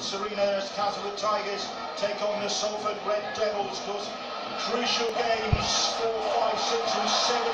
Serena's Catherwood Tigers take on the Salford Red Devils. Because crucial games, 4, 5, 6 and 7